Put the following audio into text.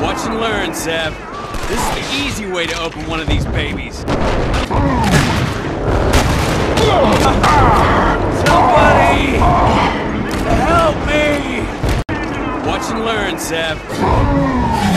Watch and learn, Sev. This is the easy way to open one of these babies. Somebody! Help me! Watch and learn, Sev.